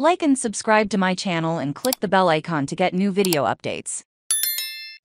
Like and subscribe to my channel and click the bell icon to get new video updates.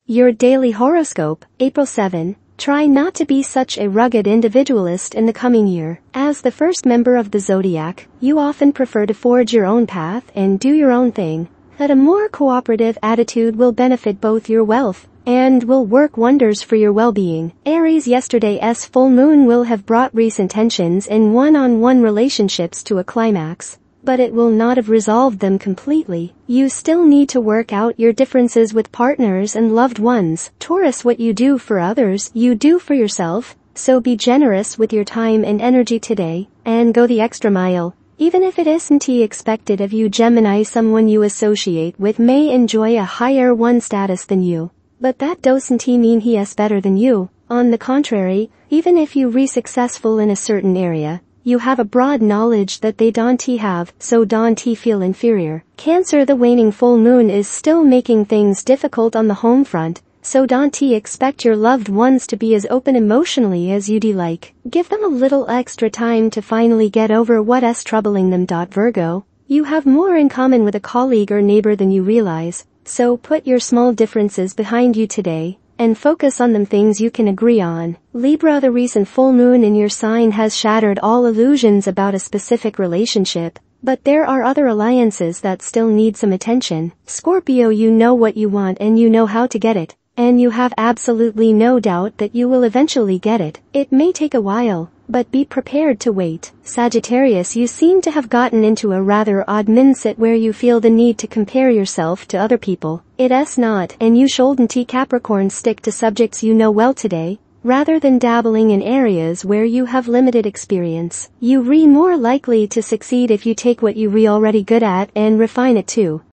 Your daily horoscope, April 7. Try not to be such a rugged individualist in the coming year. As the first member of the zodiac, you often prefer to forge your own path and do your own thing. That a more cooperative attitude will benefit both your wealth and will work wonders for your well-being. Aries yesterday's full moon will have brought recent tensions in one-on-one relationships to a climax but it will not have resolved them completely. You still need to work out your differences with partners and loved ones. Taurus what you do for others, you do for yourself, so be generous with your time and energy today, and go the extra mile. Even if it isn't expected of you Gemini someone you associate with may enjoy a higher one status than you. But that doesn't mean he is better than you. On the contrary, even if you re successful in a certain area, you have a broad knowledge that they don't have, so don't feel inferior. Cancer the waning full moon is still making things difficult on the home front, so don't expect your loved ones to be as open emotionally as you'd like. Give them a little extra time to finally get over what's troubling them. Virgo, you have more in common with a colleague or neighbor than you realize, so put your small differences behind you today and focus on them things you can agree on. Libra the recent full moon in your sign has shattered all illusions about a specific relationship, but there are other alliances that still need some attention. Scorpio you know what you want and you know how to get it, and you have absolutely no doubt that you will eventually get it. It may take a while, but be prepared to wait. Sagittarius you seem to have gotten into a rather odd mindset where you feel the need to compare yourself to other people. It's not and you shouldn't Capricorn stick to subjects you know well today, rather than dabbling in areas where you have limited experience. You re more likely to succeed if you take what you re already good at and refine it too.